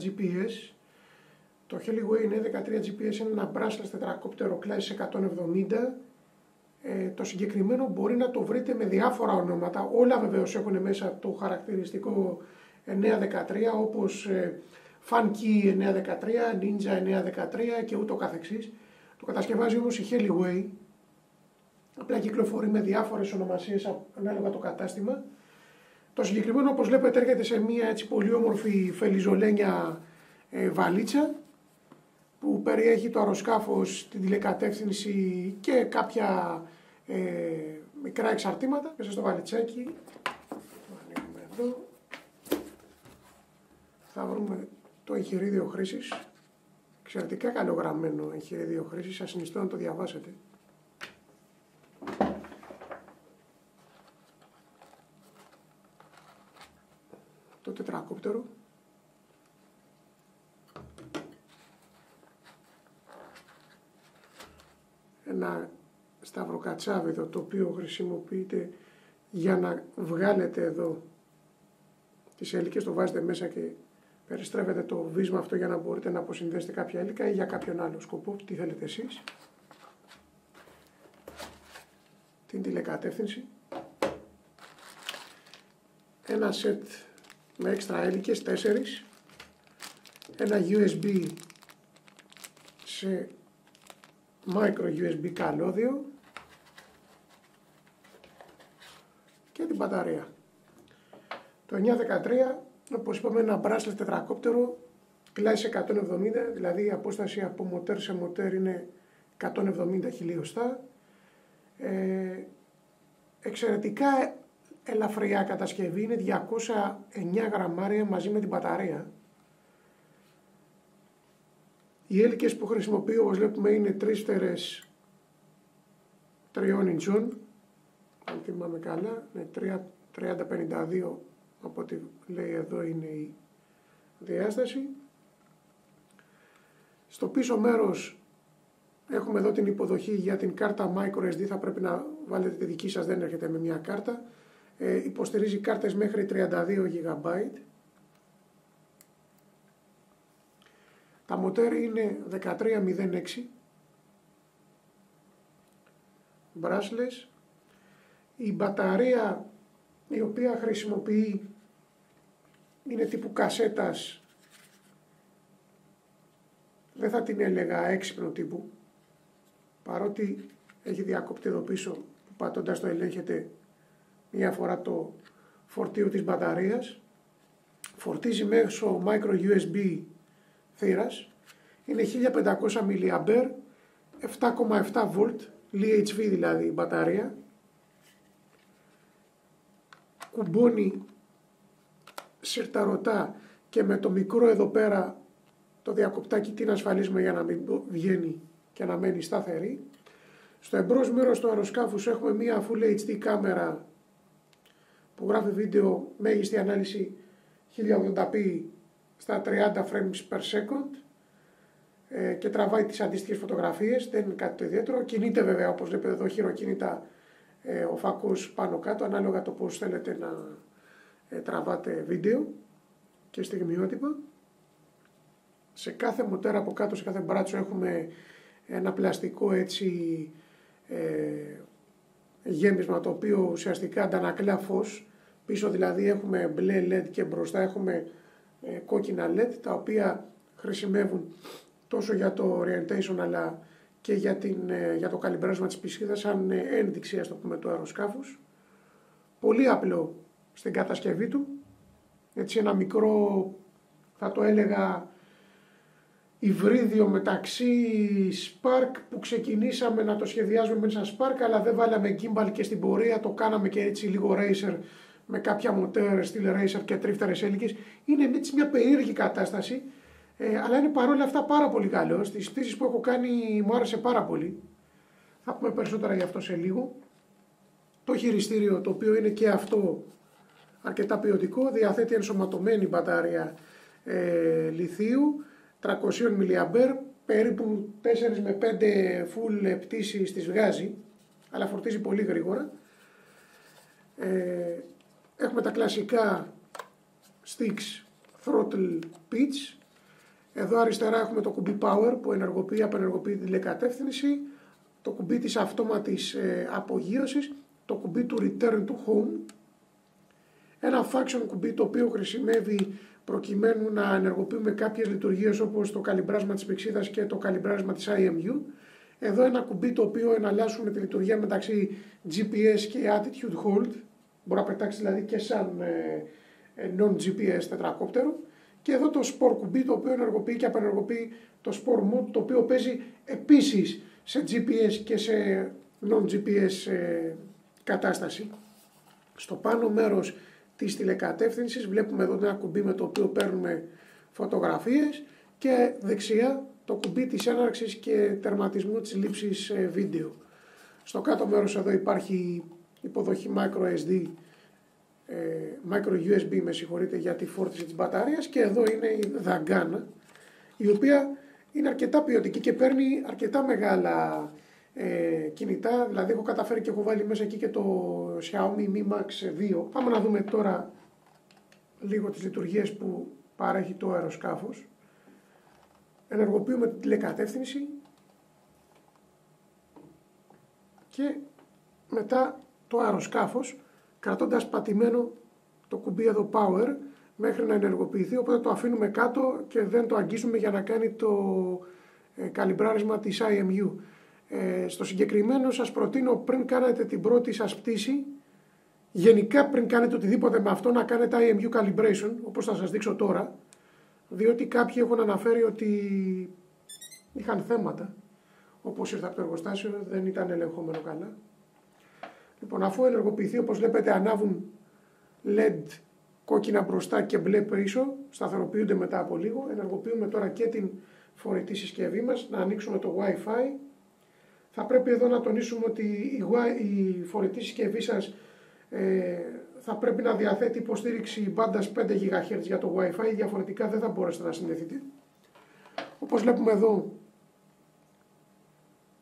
GPS. Το Heliway 913 GPS είναι ένα bracelet τετρακόπτερο κλάση 170. Ε, το συγκεκριμένο μπορεί να το βρείτε με διάφορα ονόματα. Όλα βεβαίως έχουν μέσα το χαρακτηριστικό 913 όπως ε, Funky 913, Ninja 913 και ούτω καθεξής. Το κατασκευάζει όμως η Heliway. Απλά κυκλοφορεί με διάφορες ονομασίες ανάλογα το κατάστημα. Το συγκεκριμένο όπως βλέπετε έρχεται σε μια έτσι πολύ όμορφη φελιζολένια ε, βαλίτσα που περιέχει το αεροσκάφος, την τηλεκατεύθυνση και κάποια ε, μικρά εξαρτήματα μέσα στο βαλιτσάκι. Το ανοίγουμε εδώ. Θα βρούμε το εγχειρίδιο χρήσης. Εξαιρετικά καλογραμμένο εγχειρίδιο χρήσης. Σας συνιστώ να το διαβάσετε. Το τετρακόπτερο. Ένα σταυροκατσάβιδο το οποίο χρησιμοποιείται για να βγάλετε εδώ τις έλικες, το βάζετε μέσα και περιστρέφετε το βίσμα αυτό για να μπορείτε να αποσυνδέσετε κάποια έλικα ή για κάποιον άλλο σκοπό, τι θέλετε εσείς; Την τηλεκατεύθυνση. Ένα σετ με έξτρα έλικες, τέσσερις. Ένα USB σε micro USB καλώδιο και την μπαταρία. Το 913, όπως είπαμε, ένα bracelet τετρακόπτερο, κλάση 170, δηλαδή η απόσταση από μοτέρ σε μοτέρ είναι 170 χιλιοστά. Ε, εξαιρετικά ελαφριά κατασκευή, είναι 209 γραμμάρια μαζί με την μπαταρία. Οι έλικες που χρησιμοποιώ, όπως βλέπουμε, είναι τρίστερες τριών ιντσών, αν θυμάμαι καλά, είναι 30-52 από ό,τι λέει εδώ είναι η διάσταση. Στο πίσω μέρος έχουμε εδώ την υποδοχή για την κάρτα microSD, θα πρέπει να βάλετε τη δική σας, δεν έρχεται με μια κάρτα. Ε, υποστηρίζει κάρτες μέχρι 32 GB. Τα μοτέρ είναι 1306 μπράσλες. Η μπαταρία η οποία χρησιμοποιεί είναι τύπου κασέτας δεν θα την έλεγα έξυπνο τύπου παρότι έχει διακόπτη εδώ πίσω που πατώντας το ελέγχεται μία φορά το φορτίο της μπαταρίας. Φορτίζει μέσω micro USB θύρας. Είναι 1500 mAh 7,7 V LHV δηλαδή η μπαταρία. Κουμπώνει σιρταρωτά και με το μικρό εδώ πέρα το διακοπτάκι την ασφαλίζουμε για να μην βγαίνει και να μένει σταθερή. Στο εμπρός μέρος του αεροσκάφους έχουμε μία Full HD κάμερα που γράφει βίντεο μέγιστη ανάλυση 1080p στα 30 frames per second ε, και τραβάει τις αντίστοιχες φωτογραφίες, δεν είναι κάτι το ιδιαίτερο. Κινείται βέβαια όπως βλέπετε εδώ χειροκίνητα ε, ο φακός πάνω κάτω ανάλογα το πώς θέλετε να ε, τραβάτε βίντεο και στιγμιότυπα. Σε κάθε μοτέρα από κάτω, σε κάθε μπράτσο έχουμε ένα πλαστικό έτσι ε, γέμισμα το οποίο ουσιαστικά αντανακλά φως. Πίσω δηλαδή έχουμε μπλε LED και μπροστά έχουμε ε, κόκκινα LED τα οποία χρησιμεύουν τόσο για το orientation αλλά και για, την, ε, για το καλυμπράσμα της πισίδας σαν ε, ένδειξη ας το πούμε του αεροσκάφους. Πολύ απλό στην κατασκευή του. Έτσι ένα μικρό θα το έλεγα υβρίδιο μεταξύ Spark που ξεκινήσαμε να το σχεδιάζουμε μέσα Spark αλλά δεν βάλαμε gimbal και στην πορεία το κάναμε και έτσι λίγο racer με κάποια μοτέρ, στυλ racer και τρίφτερες έλικες. Είναι έτσι μια περίεργη κατάσταση ε, αλλά είναι παρόλα αυτά πάρα πολύ καλό. Στις πτήσεις που έχω κάνει μου άρεσε πάρα πολύ. Θα πούμε περισσότερα γι' αυτό σε λίγο. Το χειριστήριο το οποίο είναι και αυτό αρκετά ποιοτικό, διαθέτει ενσωματωμένη μπατάρια ε, λιθίου 300 mAh, περίπου 4 με 5 full πτήσεις τις βγάζει, αλλά φορτίζει πολύ γρήγορα. Ε, έχουμε τα κλασικά sticks throttle pitch. Εδώ αριστερά έχουμε το κουμπί power που ενεργοποιεί, απενεργοποιεί την τηλεκατεύθυνση, το κουμπί της αυτόματης ε, απογείωσης, το κουμπί του return to home, ένα function κουμπί το οποίο χρησιμεύει προκειμένου να ενεργοποιούμε κάποιες λειτουργίες όπως το καλυμπράσμα της πηξίδας και το καλυμπράσμα της IMU. Εδώ ένα κουμπί το οποίο εναλλάσσουμε τη λειτουργία μεταξύ GPS και Attitude Hold. Μπορεί να πετάξεις δηλαδή και σαν ε, ε, non-GPS τετρακόπτερο. Και εδώ το Sport κουμπί το οποίο ενεργοποιεί και απενεργοποιεί το Sport Mode το οποίο παίζει επίσης σε GPS και σε non-GPS ε, κατάσταση. Στο πάνω μέρος της τηλεκατεύθυνσης. Βλέπουμε εδώ ένα κουμπί με το οποίο παίρνουμε φωτογραφίες και δεξιά το κουμπί της έναρξης και τερματισμού της λήψης ε, βίντεο. Στο κάτω μέρος εδώ υπάρχει υποδοχή micro SD, ε, micro USB με συγχωρείτε για τη φόρτιση της μπαταρίας. Και εδώ είναι η δαγκάνα η οποία είναι αρκετά ποιοτική και παίρνει αρκετά μεγάλα ε, κινητά, δηλαδή έχω καταφέρει και έχω βάλει μέσα εκεί και το Xiaomi Mi Max 2. Πάμε να δούμε τώρα λίγο τις λειτουργίες που παρέχει το αεροσκάφος. Ενεργοποιούμε την τηλεκατεύθυνση και μετά το αεροσκάφος κρατώντας πατημένο το κουμπί εδώ power μέχρι να ενεργοποιηθεί οπότε το αφήνουμε κάτω και δεν το αγγίζουμε για να κάνει το ε, καλυμπράρισμα της IMU. Ε, στο συγκεκριμένο σας προτείνω πριν κάνετε την πρώτη σας πτήση, γενικά πριν κάνετε οτιδήποτε με αυτό να κάνετε IMU calibration, όπως θα σας δείξω τώρα, διότι κάποιοι έχουν αναφέρει ότι είχαν θέματα, όπως ήρθα από το εργοστάσιο, δεν ήταν ελεγχόμενο καλά. Λοιπόν, αφού ενεργοποιηθεί, όπως βλέπετε, ανάβουν LED κόκκινα μπροστά και μπλε πίσω, σταθεροποιούνται μετά από λίγο. Ενεργοποιούμε τώρα και την φορητή συσκευή μας, να ανοίξουμε το Wi-Fi θα πρέπει εδώ να τονίσουμε ότι η φορητή συσκευή σας ε, θα πρέπει να διαθέτει υποστήριξη μπάντας 5 GHz για το Wi-Fi, διαφορετικά δεν θα μπορέσετε να συνδεθείτε. Όπως βλέπουμε εδώ,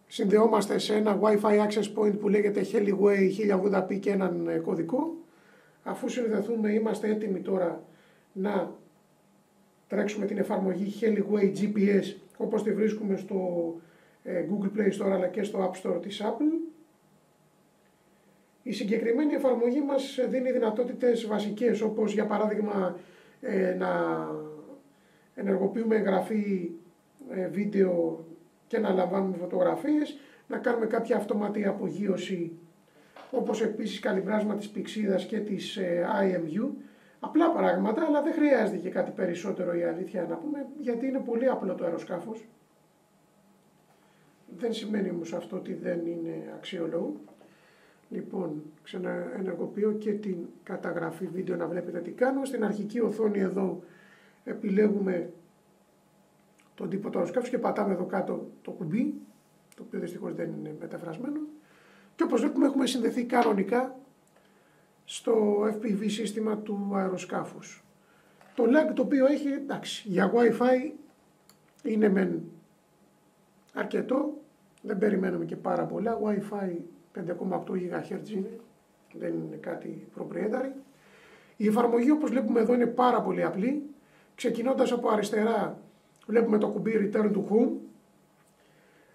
συνδεόμαστε σε ένα Wi-Fi access point που λέγεται Heliway 1080p και έναν ε, κωδικό. Αφού συνδεθούμε είμαστε έτοιμοι τώρα να τρέξουμε την εφαρμογή Heliway GPS όπως τη βρίσκουμε στο ε, Google Play Store αλλά και στο App Store της Apple. Η συγκεκριμένη εφαρμογή μας δίνει δυνατότητες βασικές όπως για παράδειγμα ε, να ενεργοποιούμε εγγραφή ε, βίντεο και να λαμβάνουμε φωτογραφίες, να κάνουμε κάποια αυτόματη απογείωση όπως επίσης καλυμπράσμα της πηξίδας και της IMU. Απλά πράγματα, αλλά δεν χρειάζεται και κάτι περισσότερο η αλήθεια να πούμε, γιατί είναι πολύ απλό το αεροσκάφος. Δεν σημαίνει όμως αυτό ότι δεν είναι αξιολόγο. Λοιπόν, ξαναενεργοποιώ και την καταγραφή βίντεο να βλέπετε τι κάνω. Στην αρχική οθόνη εδώ επιλέγουμε τον τύπο του αεροσκάφους και πατάμε εδώ κάτω το κουμπί, το οποίο δυστυχώς δεν είναι μεταφρασμένο. Και όπως βλέπουμε έχουμε συνδεθεί κανονικά στο FPV σύστημα του αεροσκάφους. Το lag το οποίο έχει, εντάξει, για Wi-Fi είναι μεν αρκετό, δεν περιμένουμε και πάρα πολλά. Wi-Fi 5,8 GHz είναι, δεν είναι κάτι proprietary. Η εφαρμογή όπως βλέπουμε εδώ είναι πάρα πολύ απλή. Ξεκινώντας από αριστερά βλέπουμε το κουμπί Return to Home.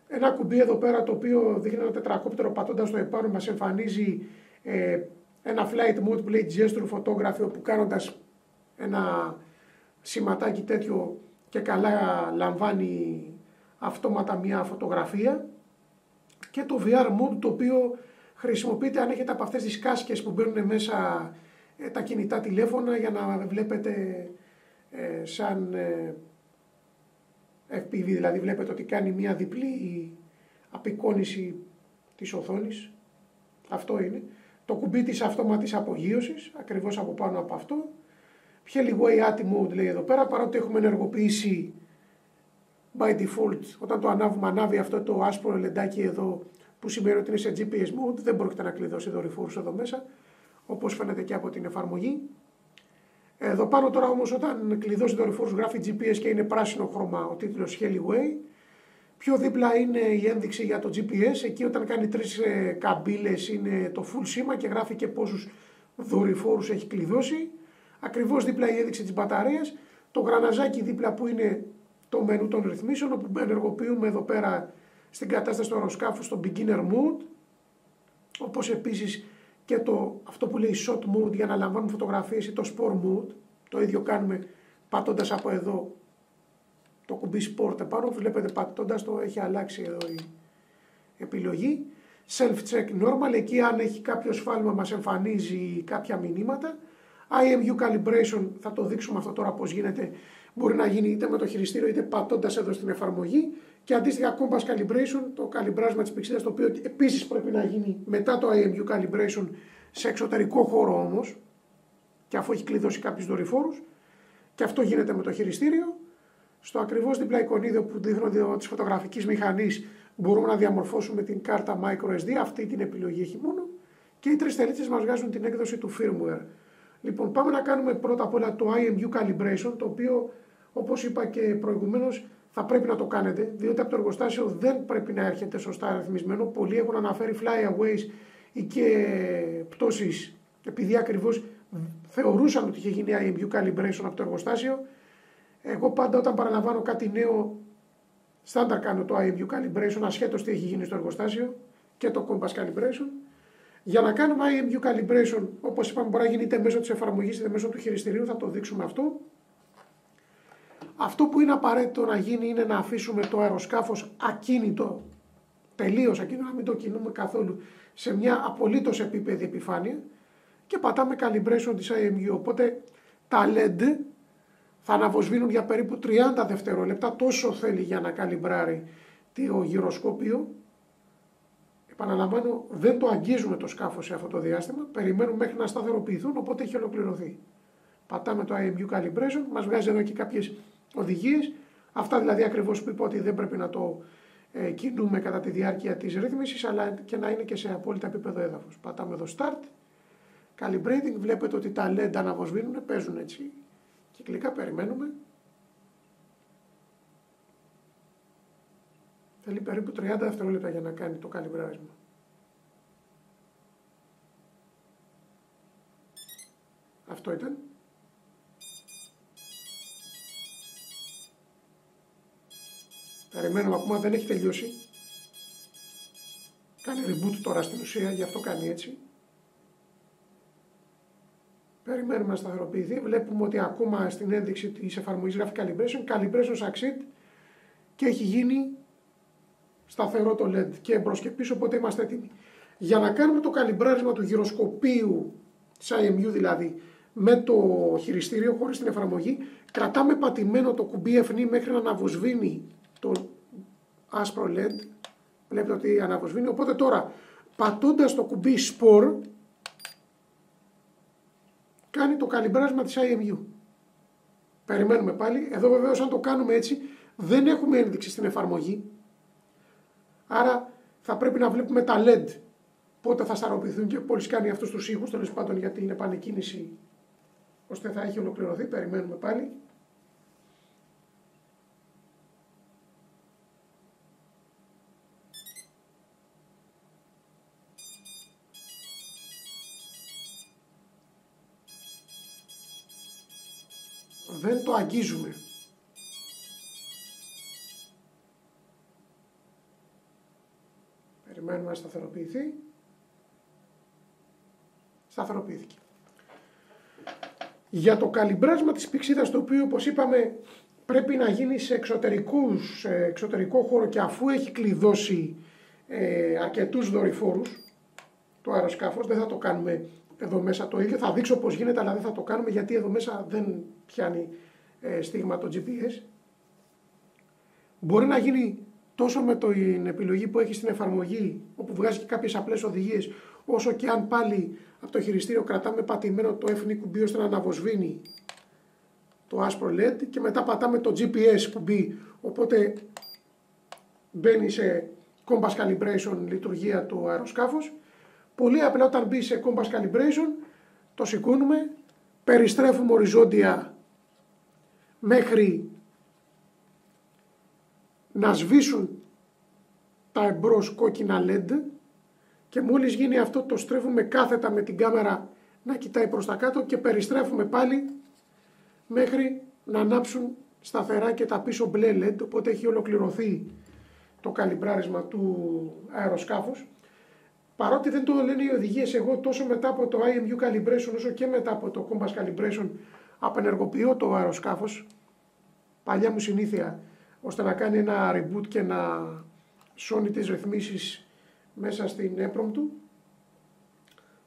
Ένα κουμπί εδώ πέρα το οποίο δείχνει ένα τετρακόπτερο πατώντας το επάνω μας εμφανίζει ε, ένα flight mode που λέει gesture photography όπου κάνοντας ένα σηματάκι τέτοιο και καλά λαμβάνει αυτόματα μια φωτογραφία και το VR mode το οποίο χρησιμοποιείται αν έχετε από αυτές τις κάσκες που μπαίνουν μέσα ε, τα κινητά τηλέφωνα για να βλέπετε ε, σαν ε, FPV, δηλαδή βλέπετε ότι κάνει μια διπλή απεικόνηση της οθόνης. Αυτό είναι. Το κουμπί της αυτόματης απογείωσης, ακριβώς από πάνω από αυτό. Ποια λίγο η mode λέει εδώ πέρα, παρότι έχουμε ενεργοποιήσει by default, όταν το ανάβουμε, ανάβει αυτό το άσπρο λεντάκι εδώ που σημαίνει ότι είναι σε GPS mode, δεν πρόκειται να κλειδώσει δορυφόρους εδώ μέσα, όπως φαίνεται και από την εφαρμογή. Εδώ πάνω τώρα όμως όταν κλειδώσει δορυφόρους γράφει GPS και είναι πράσινο χρώμα ο τίτλος Heliway. Πιο δίπλα είναι η ένδειξη για το GPS, εκεί όταν κάνει τρεις ε, καμπύλες είναι το full σήμα και γράφει και πόσους δορυφόρους έχει κλειδώσει. Ακριβώς δίπλα η ένδειξη της μπαταρίας το γραναζάκι δίπλα που είναι το μενού των ρυθμίσεων, όπου ενεργοποιούμε εδώ πέρα στην κατάσταση του αεροσκάφου στο beginner mood, όπως επίσης και το, αυτό που λέει shot mood για να λαμβάνουμε φωτογραφίες ή το sport mood. Το ίδιο κάνουμε πατώντας από εδώ το κουμπί sport επάνω, βλέπετε πατώντας το έχει αλλάξει εδώ η επιλογή. Self-check normal, εκεί αν έχει κάποιο σφάλμα μας εμφανίζει κάποια μηνύματα. IMU calibration, θα το δείξουμε αυτό τώρα πώς γίνεται, μπορεί να γίνει είτε με το χειριστήριο είτε πατώντας εδώ στην εφαρμογή και αντίστοιχα compass calibration, το καλυμπράσμα της πηξίδας, το οποίο επίσης πρέπει να γίνει μετά το IMU calibration σε εξωτερικό χώρο όμως και αφού έχει κλειδώσει κάποιους δορυφόρους και αυτό γίνεται με το χειριστήριο. Στο ακριβώς διπλά εικονίδιο που δείχνω της φωτογραφικής μηχανής μπορούμε να διαμορφώσουμε την κάρτα microSD, αυτή την επιλογή έχει μόνο και οι τρεις τελίτσες μας βγάζουν την έκδοση του firmware. Λοιπόν, πάμε να κάνουμε πρώτα απ' όλα το IMU calibration, το οποίο όπως είπα και προηγουμένως θα πρέπει να το κάνετε, διότι από το εργοστάσιο δεν πρέπει να έρχεται σωστά αριθμισμένο. Πολλοί έχουν αναφέρει flyaways ή και πτώσεις, επειδή ακριβώς θεωρούσαν ότι είχε γίνει IMU calibration από το εργοστάσιο. Εγώ πάντα όταν παραλαμβάνω κάτι νέο, στάνταρ κάνω το IMU calibration, ασχέτως τι έχει γίνει στο εργοστάσιο και το compass calibration. Για να κάνουμε IMU calibration, όπως είπαμε, μπορεί να γίνει είτε μέσω της εφαρμογής είτε μέσω του χειριστηρίου, θα το δείξουμε αυτό. Αυτό που είναι απαραίτητο να γίνει είναι να αφήσουμε το αεροσκάφος ακίνητο, τελείως ακίνητο, να μην το κινούμε καθόλου, σε μια απολύτως επίπεδη επιφάνεια και πατάμε calibration της IMU. Οπότε τα LED θα αναβοσβήνουν για περίπου 30 δευτερόλεπτα, τόσο θέλει για να καλυμπράρει το γυροσκόπιο. Επαναλαμβάνω, δεν το αγγίζουμε το σκάφος σε αυτό το διάστημα, περιμένουμε μέχρι να σταθεροποιηθούν, οπότε έχει ολοκληρωθεί. Πατάμε το IMU calibration, μας βγάζει εδώ και κάποιες οδηγίες. Αυτά δηλαδή ακριβώς που είπα ότι δεν πρέπει να το ε, κινούμε κατά τη διάρκεια της ρύθμισης, αλλά και να είναι και σε απόλυτα επίπεδο έδαφος. Πατάμε εδώ start. Calibrating, βλέπετε ότι τα LED αναβοσβήνουν, παίζουν έτσι κυκλικά, περιμένουμε. Θέλει περίπου 30 δευτερόλεπτα για να κάνει το καλυμπράρισμα. Αυτό ήταν. Περιμένουμε ακόμα, δεν έχει τελειώσει. Κάνει reboot τώρα στην ουσία, γι' αυτό κάνει έτσι. Περιμένουμε να σταθεροποιηθεί. Βλέπουμε ότι ακόμα στην ένδειξη της εφαρμογής γράφει calibration, calibration succeed και έχει γίνει σταθερό το LED και μπρος και πίσω, οπότε είμαστε έτοιμοι. Για να κάνουμε το καλυμπράρισμα του γυροσκοπίου, της IMU δηλαδή, με το χειριστήριο χωρίς την εφαρμογή, κρατάμε πατημένο το κουμπί F μέχρι να αναβοσβήνει το άσπρο LED. Βλέπετε ότι αναβοσβήνει. Οπότε τώρα πατώντας το κουμπί Spore κάνει το καλυμπράσμα της IMU. Περιμένουμε πάλι. Εδώ βεβαίως αν το κάνουμε έτσι δεν έχουμε ένδειξη στην εφαρμογή. Άρα θα πρέπει να βλέπουμε τα LED πότε θα σταροποιηθούν και μόλι κάνει αυτούς τους ήχους τέλος πάντων γιατί είναι πανεκκίνηση ώστε θα έχει ολοκληρωθεί. Περιμένουμε πάλι. δεν το αγγίζουμε. Περιμένουμε να σταθεροποιηθεί. Σταθεροποιήθηκε. Για το καλυμπράσμα της πηξίδας το οποίο όπως είπαμε πρέπει να γίνει σε, εξωτερικούς, σε εξωτερικό χώρο και αφού έχει κλειδώσει ε, αρκετούς δορυφόρους το αεροσκάφος δεν θα το κάνουμε εδώ μέσα το ίδιο. Θα δείξω πώς γίνεται, αλλά δεν θα το κάνουμε γιατί εδώ μέσα δεν πιάνει ε, στίγμα το GPS. Μπορεί να γίνει τόσο με την επιλογή που έχει στην εφαρμογή, όπου βγάζει και κάποιες απλές οδηγίες, όσο και αν πάλι από το χειριστήριο κρατάμε πατημένο το F κουμπί ώστε να αναβοσβήνει το άσπρο LED και μετά πατάμε το GPS κουμπί, οπότε μπαίνει σε compass calibration λειτουργία του αεροσκάφους Πολύ απλά όταν μπει σε compass calibration το σηκώνουμε, περιστρέφουμε οριζόντια μέχρι να σβήσουν τα εμπρός κόκκινα LED και μόλις γίνει αυτό το στρέφουμε κάθετα με την κάμερα να κοιτάει προς τα κάτω και περιστρέφουμε πάλι μέχρι να ανάψουν σταθερά και τα πίσω μπλε LED, οπότε έχει ολοκληρωθεί το καλυμπράρισμα του αεροσκάφους. Παρότι δεν το λένε οι οδηγίες, εγώ τόσο μετά από το IMU calibration όσο και μετά από το compass calibration απενεργοποιώ το αεροσκάφος, παλιά μου συνήθεια, ώστε να κάνει ένα reboot και να σώνει τις ρυθμίσεις μέσα στην έπρομ του.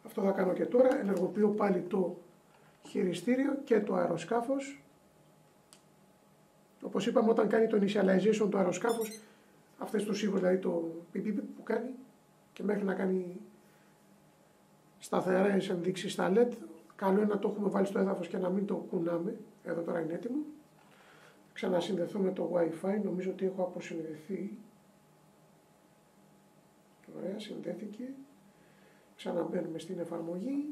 Αυτό θα κάνω και τώρα. Ενεργοποιώ πάλι το χειριστήριο και το αεροσκάφος. Όπως είπαμε όταν κάνει το initialization του αεροσκάφους, αυτές το σίγουρο δηλαδή το πιπ που κάνει και μέχρι να κάνει σταθερές ενδείξεις στα LED, καλό είναι να το έχουμε βάλει στο έδαφος και να μην το κουνάμε. Εδώ τώρα είναι έτοιμο. Ξανασυνδεθώ με το Wi-Fi, νομίζω ότι έχω αποσυνδεθεί. Ωραία, συνδέθηκε. Ξαναμπαίνουμε στην εφαρμογή.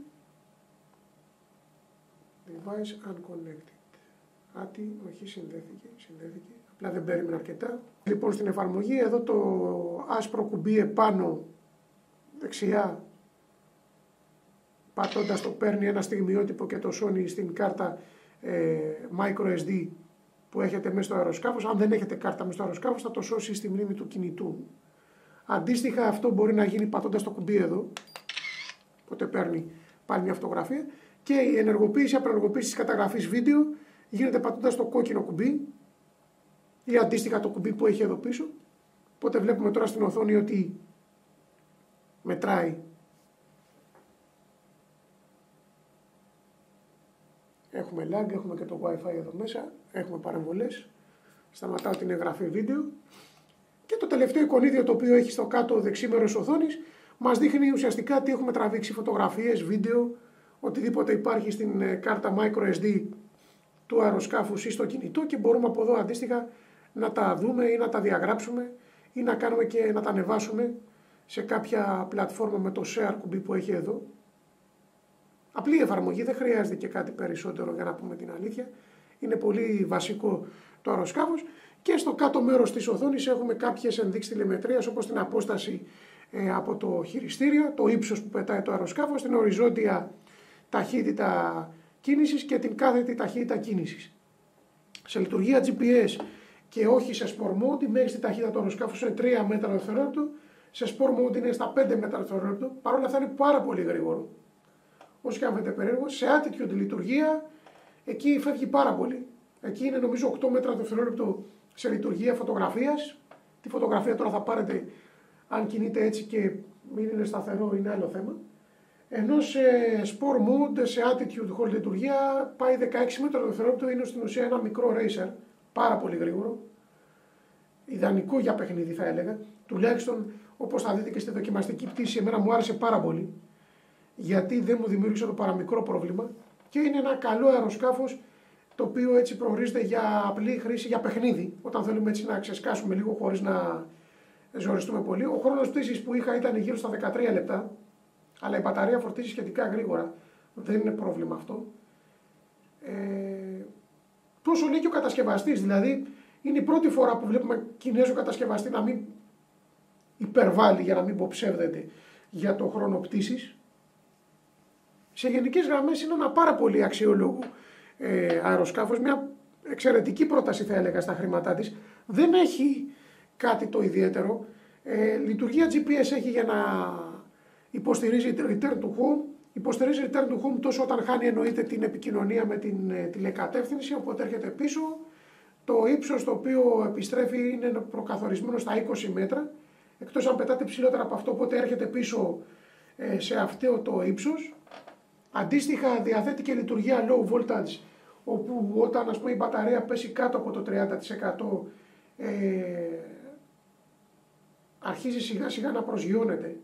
Device unconnected. Άτι, όχι, συνδέθηκε, συνδέθηκε. Απλά δεν περίμενα αρκετά. Λοιπόν, στην εφαρμογή, εδώ το άσπρο κουμπί επάνω, δεξιά, πατώντας το παίρνει ένα στιγμιότυπο και το σώνει στην κάρτα ε, microSD που έχετε μέσα στο αεροσκάφος. Αν δεν έχετε κάρτα μέσα στο αεροσκάφος θα το σώσει στη μνήμη του κινητού. Αντίστοιχα αυτό μπορεί να γίνει πατώντας το κουμπί εδώ, οπότε παίρνει πάλι μια φωτογραφία και η ενεργοποίηση, απενεργοποίηση της καταγραφής βίντεο γίνεται πατώντας το κόκκινο κουμπί ή αντίστοιχα το κουμπί που έχει εδώ πίσω. Οπότε βλέπουμε τώρα στην οθόνη ότι μετράει Έχουμε lag, έχουμε και το wifi εδώ μέσα, έχουμε παρεμβολές. Σταματάω την εγγραφή βίντεο. Και το τελευταίο εικονίδιο το οποίο έχει στο κάτω δεξί μέρος οθόνης μας δείχνει ουσιαστικά τι έχουμε τραβήξει, φωτογραφίες, βίντεο, οτιδήποτε υπάρχει στην ε, κάρτα microSD του αεροσκάφους ή στο κινητό και μπορούμε από εδώ αντίστοιχα να τα δούμε ή να τα διαγράψουμε ή να κάνουμε και να τα ανεβάσουμε σε κάποια πλατφόρμα με το share κουμπί που έχει εδώ. Απλή εφαρμογή, δεν χρειάζεται και κάτι περισσότερο για να πούμε την αλήθεια. Είναι πολύ βασικό το αεροσκάφος. Και στο κάτω μέρος της οθόνης έχουμε κάποιες ενδείξεις τηλεμετρίας όπως την απόσταση ε, από το χειριστήριο, το ύψος που πετάει το αεροσκάφος, την οριζόντια ταχύτητα κίνησης και την κάθετη ταχύτητα κίνησης. Σε λειτουργία GPS και όχι σε sport mode, η μέγιστη ταχύτητα του αεροσκάφου είναι 3 μέτρα το δευτερόλεπτο, σε sport mode είναι στα 5 μέτρα το δευτερόλεπτο. Παρ' όλα αυτά είναι πάρα πολύ γρήγορο όσο και αν φαίνεται περίεργο, σε attitude λειτουργία εκεί φεύγει πάρα πολύ. Εκεί είναι νομίζω 8 μέτρα το δευτερόλεπτο σε λειτουργία φωτογραφίας. Τη φωτογραφία τώρα θα πάρετε αν κινείται έτσι και μην είναι σταθερό, είναι άλλο θέμα. Ενώ σε sport mode, σε attitude χωρίς λειτουργία, πάει 16 μέτρα το δευτερόλεπτο, είναι στην ουσία ένα μικρό racer, πάρα πολύ γρήγορο. Ιδανικό για παιχνίδι θα έλεγα. Τουλάχιστον όπως θα δείτε και στη δοκιμαστική πτήση, εμένα μου άρεσε πάρα πολύ γιατί δεν μου δημιούργησε το παραμικρό πρόβλημα και είναι ένα καλό αεροσκάφος το οποίο έτσι προορίζεται για απλή χρήση, για παιχνίδι. Όταν θέλουμε έτσι να ξεσκάσουμε λίγο χωρίς να ζοριστούμε πολύ. Ο χρόνος πτήσης που είχα ήταν γύρω στα 13 λεπτά, αλλά η μπαταρία φορτίζει σχετικά γρήγορα. Δεν είναι πρόβλημα αυτό. Ε, τόσο λέει και ο κατασκευαστής. Δηλαδή, είναι η πρώτη φορά που βλέπουμε Κινέζο κατασκευαστή να μην υπερβάλλει, για να μην πω ψεύδεται, για το χρόνο πτήσης σε γενικές γραμμές είναι ένα πάρα πολύ αξιόλογο ε, αεροσκάφος, μια εξαιρετική πρόταση θα έλεγα στα χρήματά της. Δεν έχει κάτι το ιδιαίτερο. Ε, λειτουργία GPS έχει για να υποστηρίζει return to home. Υποστηρίζει return to home τόσο όταν χάνει εννοείται την επικοινωνία με την ε, τηλεκατεύθυνση, οπότε έρχεται πίσω. Το ύψος το οποίο επιστρέφει είναι προκαθορισμένο στα 20 μέτρα, εκτός αν πετάτε ψηλότερα από αυτό, οπότε έρχεται πίσω ε, σε αυτό το ύψος. Αντίστοιχα διαθέτει και λειτουργία low voltage όπου όταν ας πούμε, η μπαταρία πέσει κάτω από το 30% ε, αρχίζει σιγά σιγά να προσγειώνεται.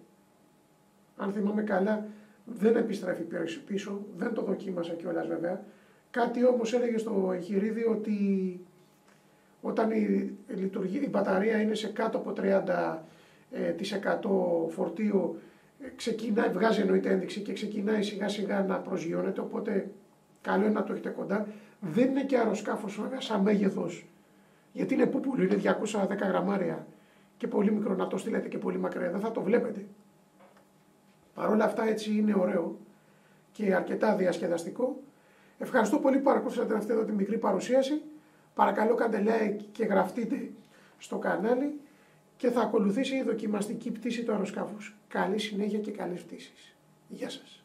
Αν θυμάμαι καλά δεν επιστρέφει πίσω, δεν το δοκίμασα κιόλας βέβαια. Κάτι όμως έλεγε στο εγχειρίδιο ότι όταν η, λειτουργία, η μπαταρία είναι σε κάτω από 30% ε, φορτίο ξεκινάει, βγάζει εννοείται ένδειξη και ξεκινάει σιγά σιγά να προσγειώνεται, οπότε καλό είναι να το έχετε κοντά. Δεν είναι και αεροσκάφος βέβαια σαν μέγεθος, γιατί είναι πούπουλο, είναι 210 γραμμάρια και πολύ μικρό να το στείλετε και πολύ μακριά, δεν θα το βλέπετε. Παρ' όλα αυτά έτσι είναι ωραίο και αρκετά διασκεδαστικό. Ευχαριστώ πολύ που παρακολουθήσατε αυτή εδώ τη μικρή παρουσίαση. Παρακαλώ κάντε like και γραφτείτε στο κανάλι και θα ακολουθήσει η δοκιμαστική πτήση του αεροσκάφους. Καλή συνέχεια και καλές πτήσεις. Γεια σας.